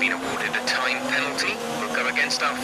been awarded a time penalty. Will go against our